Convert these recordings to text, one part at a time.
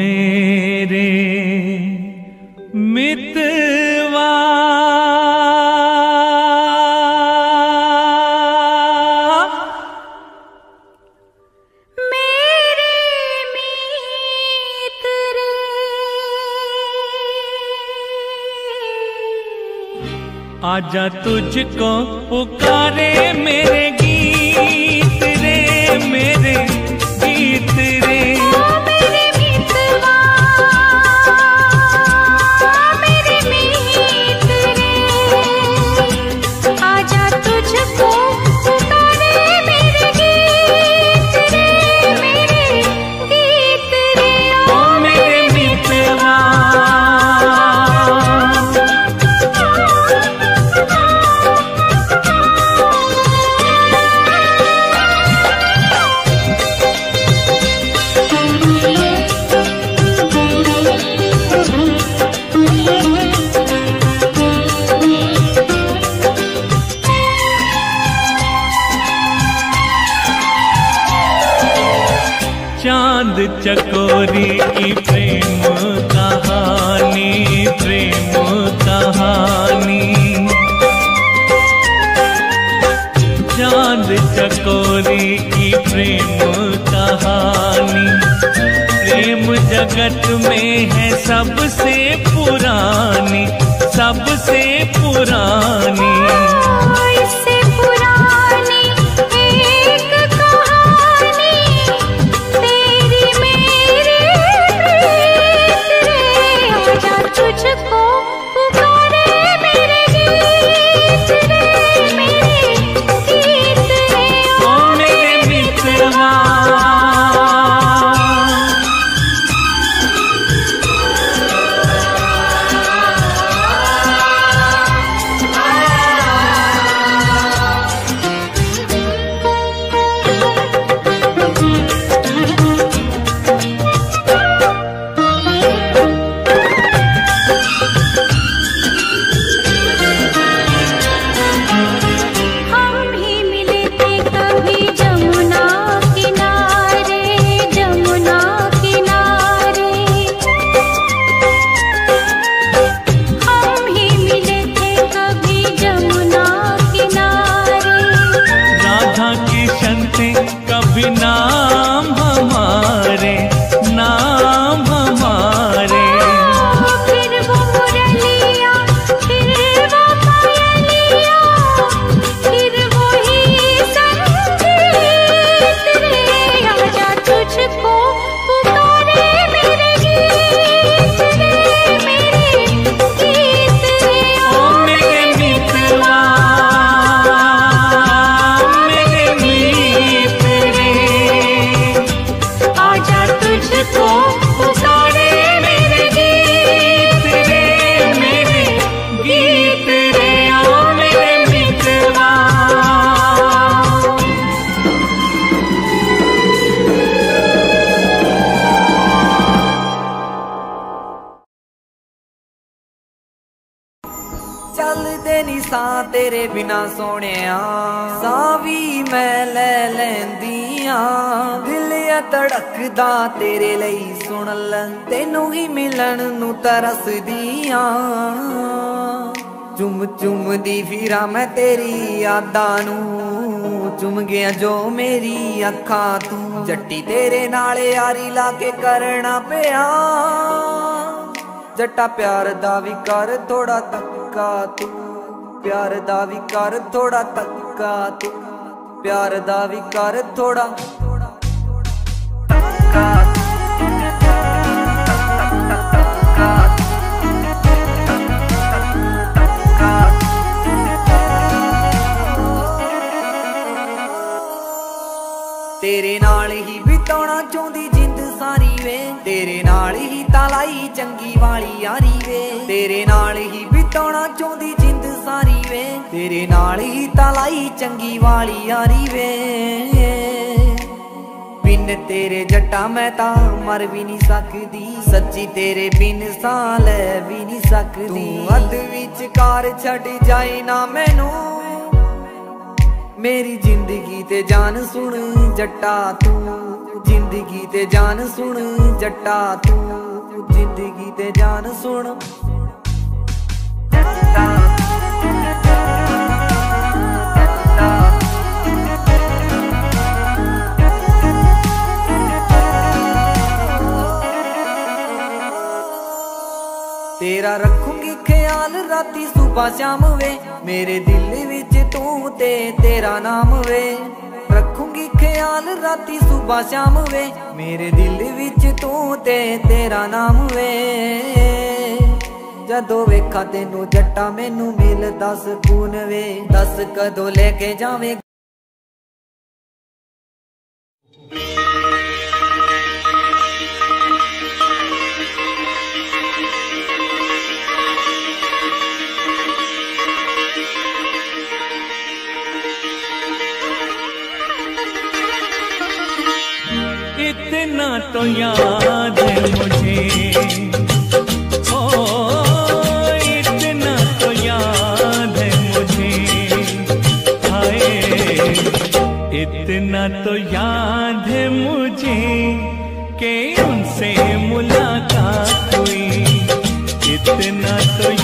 मेरे मितवा। आजा तुझको पुकारे मेरे चाँद चकोरी की प्रेम कहानी प्रेम कहानी। चाँद चकोरी की प्रेम कहानी, प्रेम जगत में है सबसे पुरानी सबसे पुरानी। ਧੜਕਦਾ ਤੇਰੇ ਲਈ ਸੁਣ ਲੈ, ਤੈਨੂੰ ਹੀ ਮਿਲਣ ਨੂੰ ਤਰਸਦੀ ਆ। ਚੁੰਮ ਚੁੰਮਦੀ ਫਿਰਾਂ ਮੈਂ ਤੇਰੀ ਯਾਦਾਂ ਨੂੰ, ਚੁੰਮ ਗਿਆ ਜੋ ਮੇਰੀ ਅੱਖਾਂ ਤੂੰ। ਜੱਟੀ ਤੇਰੇ ਨਾਲ ਯਾਰੀ ਲਾ ਕੇ ਕਰਨਾ ਪਿਆ। ਜੱਟਾ ਪਿਆਰ ਦਾ ਵੀ ਕਰ ਥੋੜਾ ਤੱਕਾ ਤੂੰ, ਪਿਆਰ ਦਾ ਵੀ ਕਰ ਥੋੜਾ ਤੱਕਾ ਤੂੰ। ਪਿਆਰ ਦਾ ਵੀ ਕਰ ਥੋੜਾ ਤੇਰੇ ਨਾਲ ਹੀ ਬਿਤਾਉਣਾ ਚਾਹੁੰਦੀ ਜਿੰਦ ਸਾਰੀ ਵੇ। ਤੇਰੇ ਨਾਲ ਹੀ ਤਾਂ ਲਾਈ ਚੰਗੀ ਵਾਲੀ ਯਾਰੀ ਵੇ। ਤੇਰੇ ਨਾਲ ਹੀ ਬਿਤਾਉਣਾ ਚਾਹੁੰਦੀ ਜਿੰਦ ਸਾਰੀ ਵੇ। ਤੇਰੇ ਨਾਲ ਹੀ ਤਾਂ ਲਾਈ ਚੰਗੀ ਵਾਲੀ ਯਾਰੀ ਵੇ। ਬਿਨ ਤੇਰੇ ਜੱਟਾ ਮੈਂ ਤਾਂ ਮਰ ਵੀ ਨਹੀਂ ਸਕਦੀ। ਸੱਚੀ ਤੇਰੇ ਬਿਨ ਸਾਹ ਲੈ ਵੀ ਨਹੀਂ ਸਕਦੀ। ਤੂੰ ਅੱਧ ਵਿੱਚ ਛੱਡ ਜਾਏ ਨਾ ਮੈਨੂੰ। ਮੇਰੀ ਜ਼ਿੰਦਗੀ ਤੇ ਜਾਨ ਸੁਣ ਜੱਟਾ ਤੂੰ। ਜ਼ਿੰਦਗੀ ਤੇ ਜਾਨ ਸੁਣ ਜੱਟਾ ਤੂੰ। ਜ਼ਿੰਦਗੀ ਤੇ ਜਾਨ ਸੁਣ। ਤੇਰਾ ਰੱਖੂਗੀ ਖਿਆਲ ਰਾਤੀ ਸੁਬਾ ਸ਼ਾਮ ਵੇ ਮੇਰੇ ਦਿਲ ਵਿੱਚ ਤੂੰ ਤੇ ਤੇਰਾ ਨਾਮ ਵੇ। ਰੱਖੂੰਗੀ ਖਿਆਲ ਰਾਤੀ ਸੂਬਾ ਸ਼ਾਮ ਵੇ ਮੇਰੇ ਦਿਲ ਵਿੱਚ ਤੂੰ ਤੇ ਤੇਰਾ ਨਾਮ ਵੇ। ਜਦੋਂ ਵੇਖਾਂ ਤੈਨੂੰ ਜੱਟਾ ਮੈਨੂੰ ਮਿਲਦਾ ਸਕੂਨ ਵੇ, ਦੱਸ ਕਦੋਂ ਲੈ ਕੇ ਜਾਵੇਂ तो याद है मुझे। ओ, इतना तो याद है मुझे। हाय, इतना तो याद मुझे कि उनसे मुलाकात हुई। इतना तो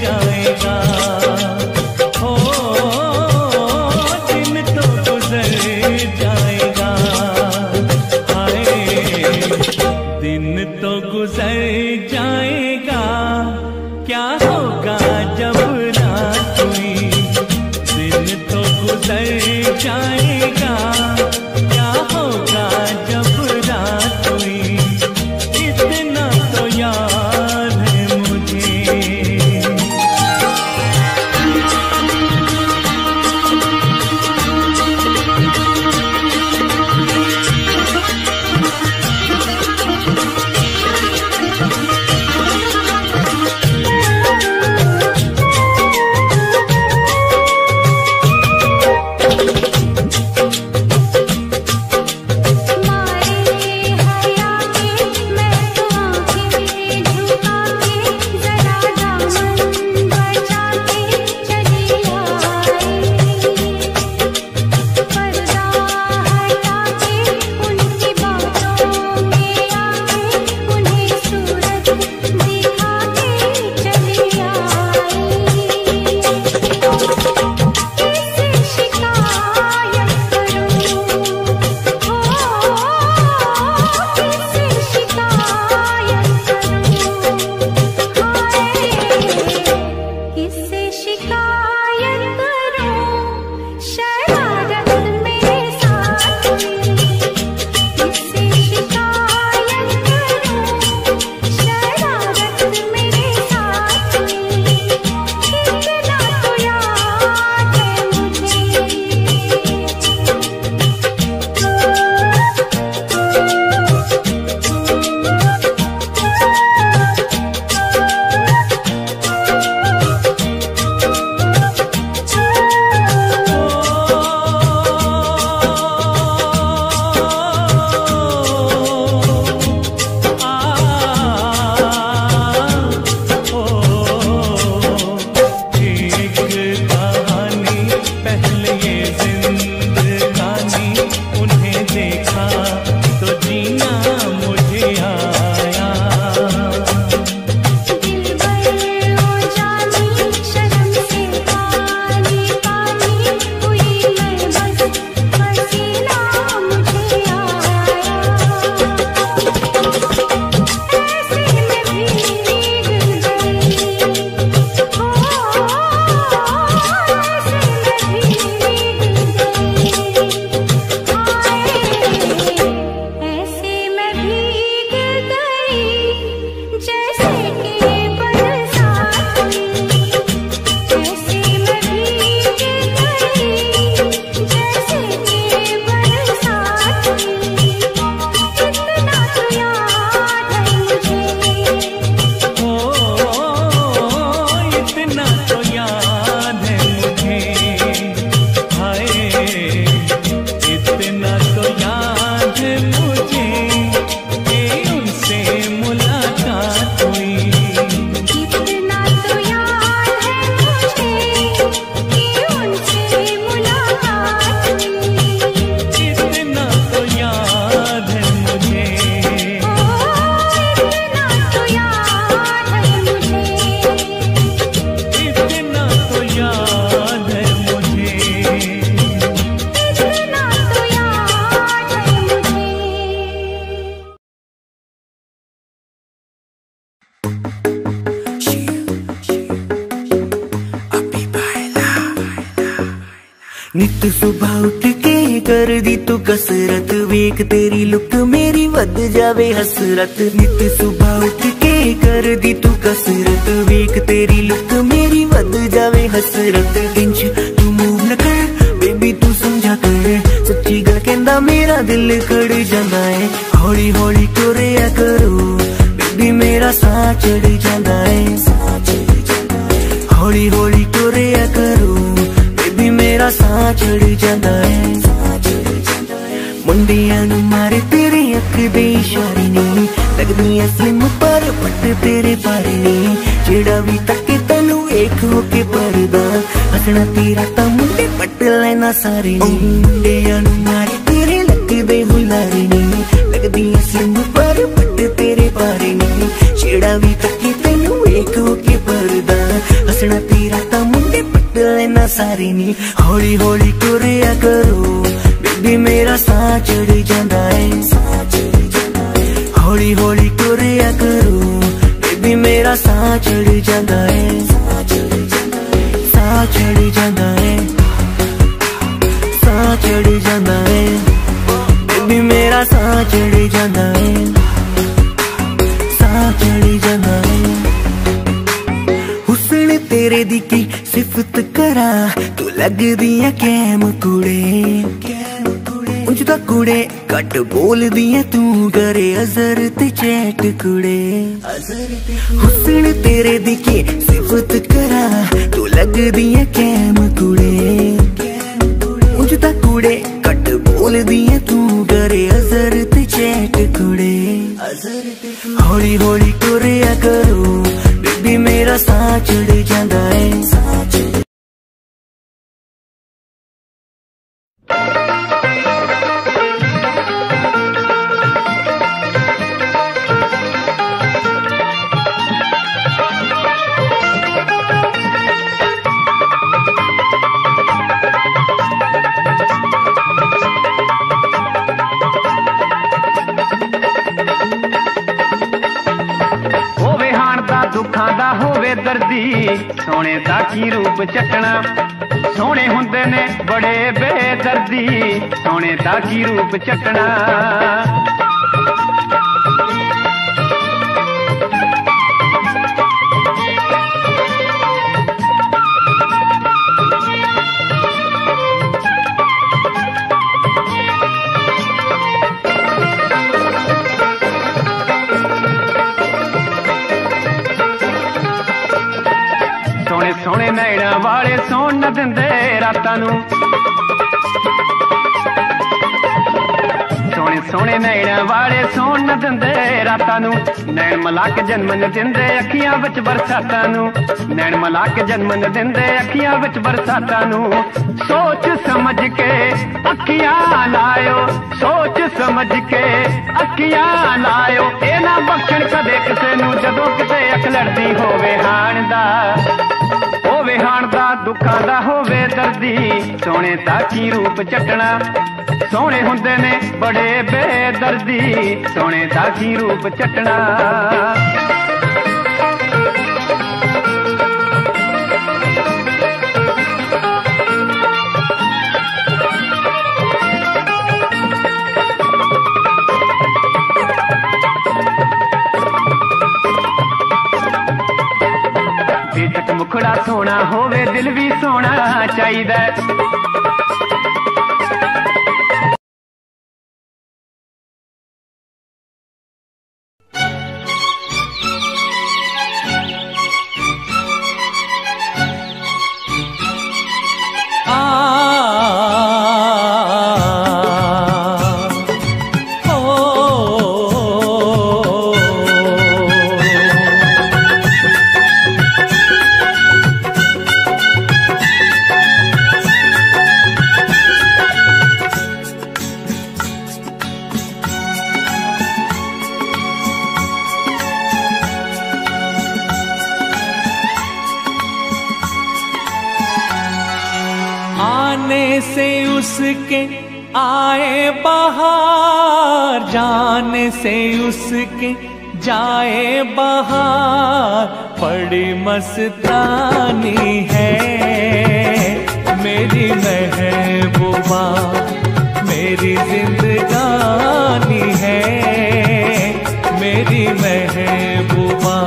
जाएगा कसरत नित सुबह उठ के कर दी तू कसरत। वेक तेरी लुक मेरी बद जावे हसरत। इंच तू मूव न कर, बेबी तू समझा कर। सच्ची गल कहंदा मेरा दिल कड़ जांदा है हौली हौली तुरया करो, बेबी मेरा साह चढ़ जांदा है हौली हौली तुरया करो, बेबी मेरा साह चढ़ जांदा है मुंडियाँ मारे ਨੇ ਲੱਗਦੀਆਂ ਸਲਿਮ ਪਰ ਪੱਟ ਤੇਰੇ ਬਾਰੇ ਨੇ ਜਿਹੜਾ ਵੀ ਤੱਕੇ ਤੈਨੂੰ ਵੇਖ ਹੋ ਕੇ ਪਰਦਾ ਹੱਸਣਾ ਤੇਰਾ ਤਾਂ ਮੁੰਡੇ ਪੱਟ ਲੈਣਾ ਸਾਰੇ ਨੇ ਮੁੰਡਿਆਂ ਨੂੰ ਮਾਰੇ ਤੇਰੇ ਲੱਗਦੇ ਹੁਲਾਰੇ ਨੇ ਲੱਗਦੀਆਂ ਸਲਿਮ ਪਰ ਪੱਟ ਤੇਰੇ ਬਾਰੇ ਨੇ ਜਿਹੜਾ ਵੀ ਤੱਕੇ ਤੈਨੂੰ ਵੇਖ ਹੋ ਕੇ ਪਰਦਾ ਹੱਸਣਾ ਤੇਰਾ ਤਾਂ ਮੁੰਡੇ ਪੱਟ ਲੈਣਾ ਸਾਰੇ ਨੇ ਹੌਲੀ ਹੌਲੀ ਤੁਰਿਆ ਕਰੋ ਬੇਬੀ ਮੇਰਾ ਸਾਹ ਚੜ ਜਾਂਦਾ ਏ ਸਾਹ ਚੜ ਜਾਂਦਾ ਏ ਹੌਲੀ ਹੌਲੀ ਤੁਰਿਆ ਕਰੋ ਬੇਬੀ ਮੇਰਾ ਸਾਹ ਚੜ ਜਾਂਦਾ ਏ ਸਾਹ ਚੜ ਜਾਂਦਾ ਏ ਸਾਹ ਚੜ ਜਾਂਦਾ ਏ ਸਾਹ ਚੜ ਜਾਂਦਾ ਏ ਬੇਬੀ ਮੇਰਾ ਸਾਹ ਚੜ ਜਾਂਦਾ ਏ ਸਾਹ ਚੜ ਜਾਂਦਾ ਏ ਹੁਸਨ ਤੇਰੇ ਦੀ ਕੀ ਸਿਫਤ ਕਰਾਂ ਤੂੰ ਲੱਗਦੀ ਐ ਕੈਮ ਕੁੜੇ ਉਂਝ ਤਾਂ ਕੁੜੇ, ਘੱਟ ਬੋਲਦੀ ਐ ਤੂੰ ਕਰੇ ਅਜ਼ਰ ਤੇ ਚੈਟ ਕੁੜੇ। ਹੁਸਨ ਤੇਰੇ ਦੀ ਕੀ ਸਿਫਤ ਕਰਾਂ, ਤੂੰ ਲੱਗਦੀ ਐ ਕੈਮ ਕੁੜੇ। ਉਂਝ ਤਾਂ ਕੁੜੇ, ਘੱਟ ਬੋਲਦੀ ਐ ਤੂੰ ਕਰੇ ਅਜ਼ਰ ਤੇ ਚੈਟ ਕੁੜੇ। ਹੌਲੀ ਹੌਲੀ ਤੁਰਿਆ ਕਰੋ, ਬੇਬੀ ਮੇਰਾ ਸਾਹ ਚੜ ਜਾਂਦਾ ਏ ਰੂਪ ਚੱਟਣਾ। ਸੋਹਣੇ ਹੁੰਦੇ ਨੇ ਬੜੇ ਬੇਦਰਦੀ। ਸੋਹਣੇ ਦਾ ਕੀ ਰੂਪ ਚੱਟਣਾ। ਸੋਹਣੇ ਸੋਹਣੇ ਨੈਣਾ ਵਾਲੇ ਸੌਣ ਨਾ ਦਿੰਦੇ ਰਾਤਾਂ ਨੂੰ। ਸੋਹਣੇ ਸੋਹਣੇ ਨੈਣਾ ਵਾਲੇ ਸੌਣ ਨਾ ਦਿੰਦੇ ਰਾਤਾਂ ਨੂੰ। ਨੈਣ ਮਲਾਕ ਜਨਮ ਨ ਦਿੰਦੇ ਅੱਖੀਆਂ ਵਿੱਚ ਬਰਸਾਤਾਂ ਨੂੰ। ਨੈਣ ਮਲਾਕ ਜਨਮ ਨ ਦਿੰਦੇ ਅੱਖੀਆਂ ਵਿੱਚ ਬਰਸਾਤਾਂ ਨੂੰ। ਸੋਚ ਸਮਝ ਕੇ ਅੱਖੀਆਂ ਲਾਇਓ, ਸੋਚ ਸਮਝ ਕੇ ਅੱਖੀਆਂ ਲਾਇਓ। ਇਹ ਨਾ ਬਖਸ਼ਣ ਕਦੇ ਕਿਸੇ ਨੂੰ ਜਦੋਂ ਕਿਤੇ ਅੱਖ ਲੜਦੀ ਹੋਵੇ ਹਾਣ ਦਾ ਹੋਵੇ ਹਾਣ ਦਾ, ਦੁੱਖਾਂ ਦਾ ਹੋਵੇ ਦਰਦੀ। ਸੋਹਣੇ ਦਾ ਕੀ ਰੂਪ ਚੱਟਣਾ, ਸੋਹਣੇ ਹੁੰਦੇ ਨੇ ਬੜੇ ਬੇਦਰਦੀ। ਸੋਹਣੇ ਦਾ ਕੀ ਰੂਪ ਚੱਟਣਾ। ਸੋਹਣਾ ਹੋਵੇ ਦਿਲ ਵੀ ਸੋਹਣਾ ਚਾਹੀਦਾ से उसके जाए बाहर बड़ी मस्तानी है। मेरी महबूबा, मेरी जिंदगानी है। मेरी महबूबा,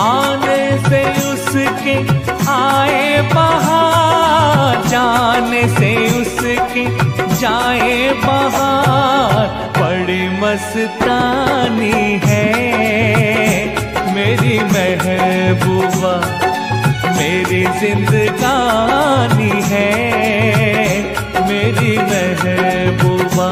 आने से उसके आए बाहर, जाने से उसके जाए बाहर बड़ी मस्तानी है। मेरी महबूबा मेरी जिंदगानी है। मेरी महबूबा।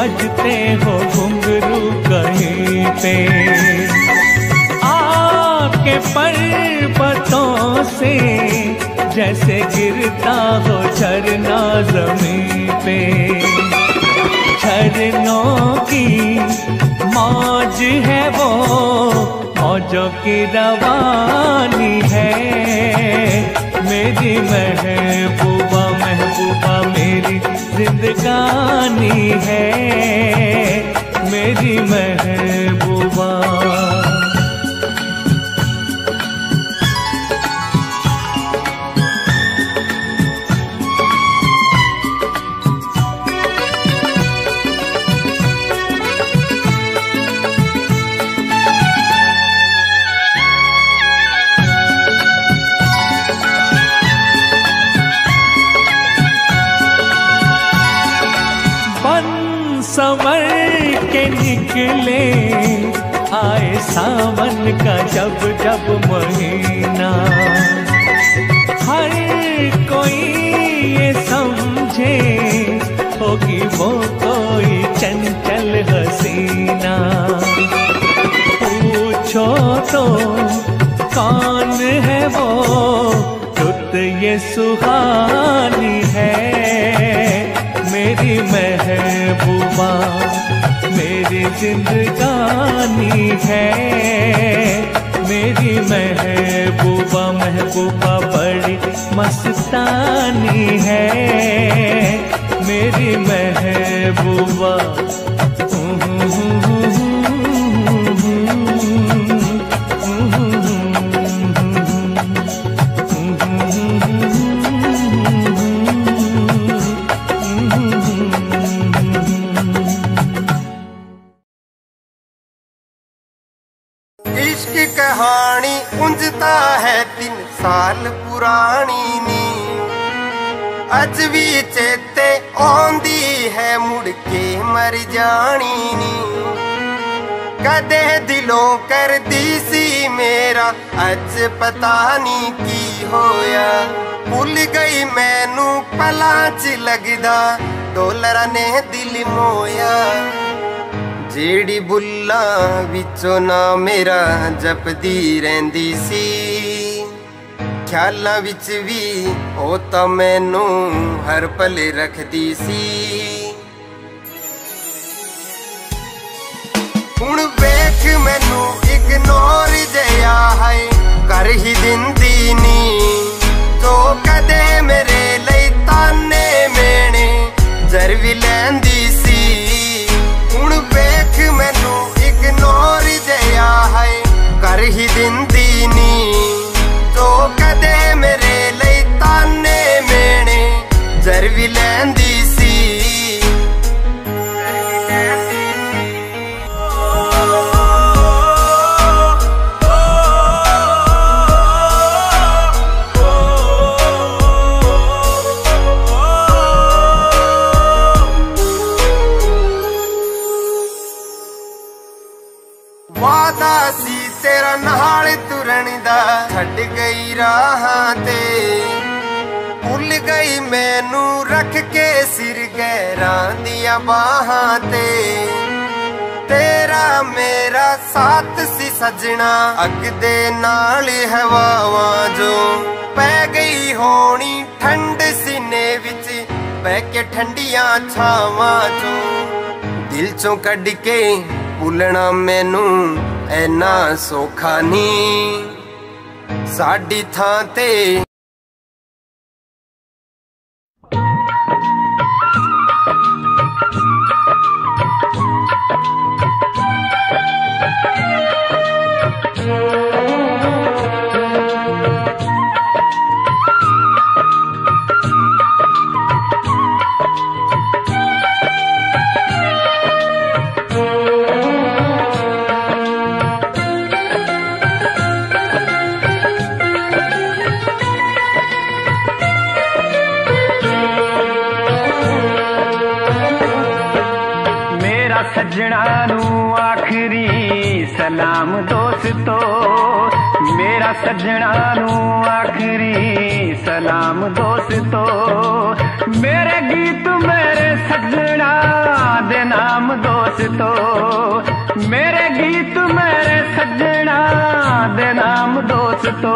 जैसे हो घुंघरू कहीं पे। आपके पर्वतों से जैसे गिरता हो झरना ज़मीन पे। झरनों की मौज है वो, मौजों की रवानी है। मेरी महबूबा महबूबा मेरी जिंदगानी है मेरी महबूबा सावन का जब जब महीना। हर कोई ये समझे होगी वो कोई चंचल हसीना। पूछो तो कौन है वो रुत ये सुहानी है? मेरी महबूबा। मेरी जिंदगानी है। मेरी महबूबा महबूबा बड़ी मस्तानी है। मेरी महबूबा ਕਦੇ ਦਿਲੋਂ ਕਰਦੀ ਸੀ ਮੇਰਾ? ਅੱਜ ਪਤਾ ਨਹੀਂ ਕੀ ਹੋਇਆ। ਭੁੱਲ ਗਈ ਮੈਨੂੰ ਪਲਾਂ 'ਚ ਲੱਗਦਾ। ਡੋਲਰਾਂ ਨੇ ਦਿਲ ਮੋਇਆ। ਜਿਹੜੀ ਬੁੱਲਾਂ ਵਿੱਚੋਂ ਨਾ ਮੇਰਾ ਜਪਦੀ ਰਹਿੰਦੀ ਸੀ। ਖਿਆਲਾਂ ਵਿੱਚ ਵੀ ਉਹ ਤਾਂ ਮੈਨੂੰ ਹਰ ਪਲ ਰੱਖਦੀ ਸੀ। ਹੁਣ ਵੇਖ ਮੈਨੂੰ ਇਗਨੋਰ ਜਿਆ ਹੈ, ਕਰ ਹੀ ਦਿੰਦੀ ਨੀ। ਤੋ ਕਦੇ ਮੇਰੇ ਲਈ ਤਾਨੇ ਮੇਣੇ ਜ਼ਰ ਵੀ ਲੈਂਦੀ ਸੀ। ਹੁਣ ਵੇਖ ਮੈਨੂੰ ਇਗਨੋਰ ਜਿਆ ਹੈ, ਕਰ ਹੀ ਦਿੰਦੀ ਨੀ। ਤੋ ਕਦੇ ਮੇਰੇ ਲਈ ਤਾਨੇ ਮੇਣੇ ਜ਼ਰ ਵੀ ਲੈਂਦੀ ਸੀ ਨਾਲ ਤੁਰਨ ਦਾ ਛੱਡ ਗਈ ਰਾਹਾਂ ਤੇ। ਭੁੱਲ ਗਈ ਗਈ ਮੈਨੂੰ ਰੱਖ ਕੇ ਸਿਰ ਗਹਿਰਾਂ ਦੀਆਂ ਬਾਹਾਂ ਤੇ। ਤੇਰਾ ਮੇਰਾ ਸਾਥ ਸੀ ਸਜਣਾ, ਅੱਗ ਦੇ ਨਾਲ ਹਵਾਵਾਂ ਜੋ ਪੈ ਗਈ ਹੋਣੀ ਠੰਡ ਸੀਨੇ ਵਿੱਚ, ਬਹਿ ਕੇ ਠੰਡੀਆਂ ਛਾਵਾਂ ਚੋਂ। ਦਿਲ ਚੋਂ ਕੱਢ ਕੇ ਭੁੱਲਣਾ ਮੈਨੂੰ ਐਨਾ ਸੌਖਾ ਨਹੀਂ ਸਾਡੀ ਥਾਂ ਤੇ ਸੱਜਣਾ ਨੂੰ ਆਖਰੀ ਸਲਾਮ ਦੋਸਤੋ, ਮੇਰੇ ਗੀਤ ਮੇਰੇ ਸੱਜਣਾ ਦੇ ਨਾਮ ਦੋਸਤੋ, ਮੇਰੇ ਗੀਤ ਮੇਰੇ ਸੱਜਣਾ ਦੇ ਨਾਮ ਦੋਸਤੋ,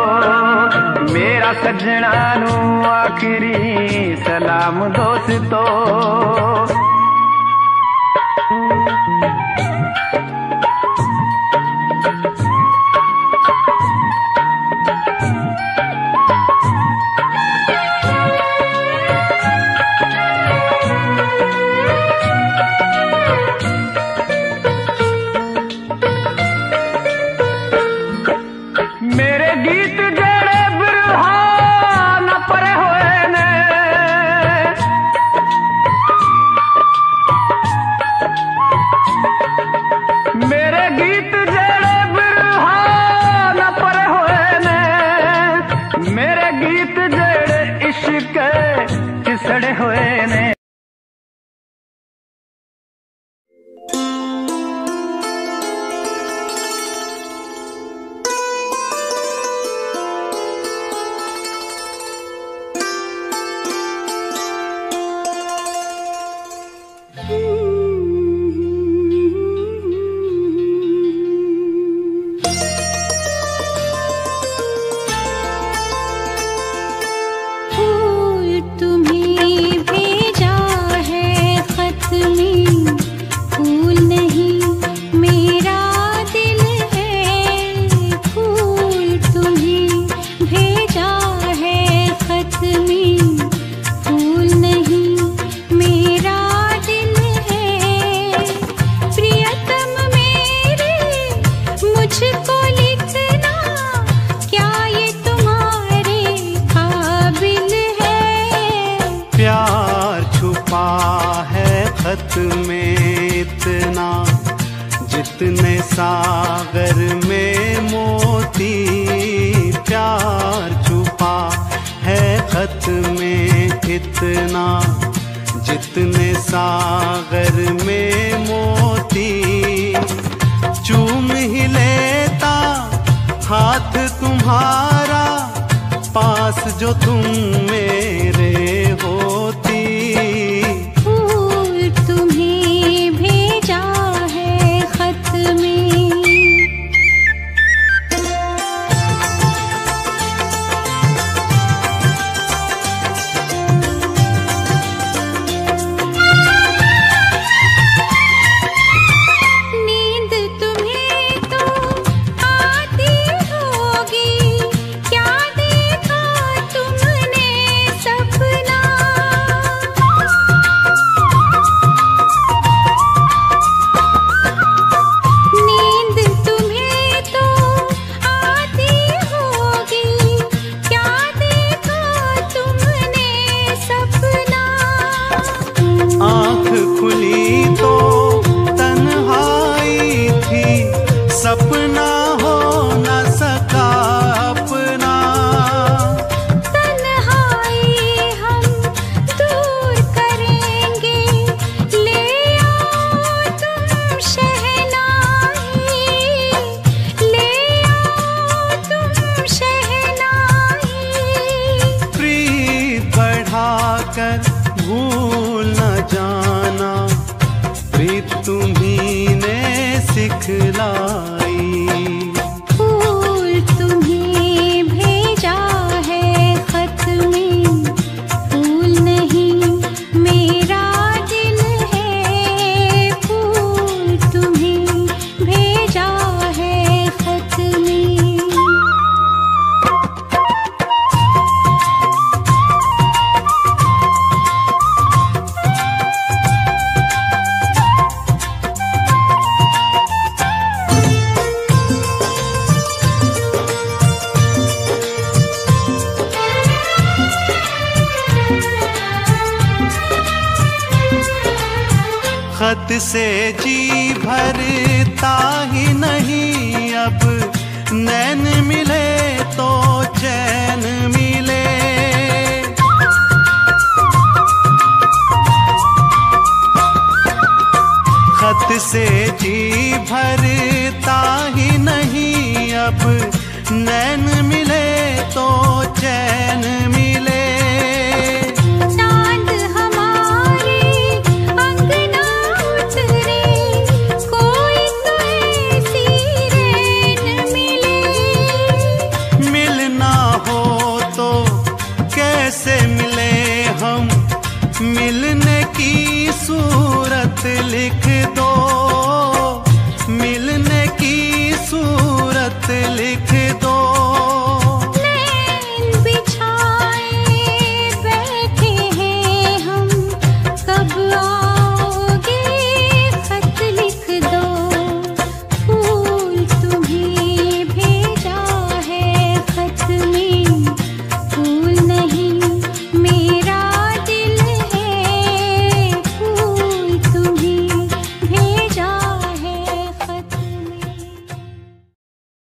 ਮੇਰਾ ਸੱਜਣਾ ਨੂੰ ਆਖਰੀ ਸਲਾਮ ਦੋਸਤੋ। खत से जी भरता ही नहीं अब। नैन मिले तो चैन मिले। खत से जी भरता ही नहीं अब। नैन मिले तो चैन मिले। लिख